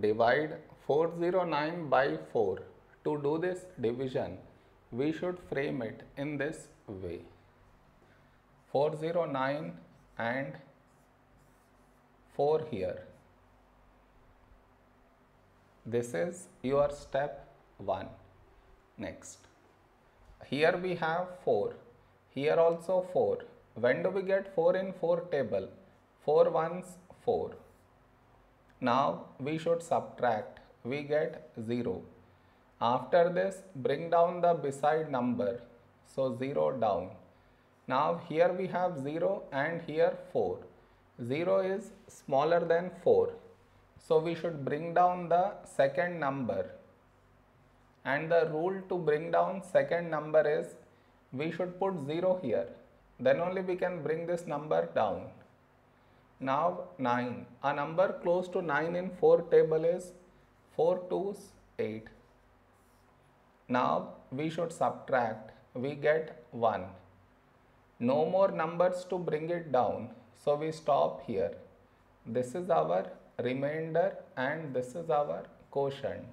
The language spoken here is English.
divide 409 by 4. To do this division, we should frame it in this way. 409 and 4 here. This is your step 1. Next. Here we have 4. Here also 4. When do we get 4 in 4 table? 4 ones 4. Now we should subtract. We get 0. After this bring down the beside number. So 0 down. Now here we have 0 and here 4. 0 is smaller than 4. So we should bring down the second number. And the rule to bring down second number is we should put 0 here. Then only we can bring this number down. Now 9. A number close to 9 in 4 table is 4 twos 8. Now we should subtract. We get 1. No more numbers to bring it down. So we stop here. This is our remainder and this is our quotient.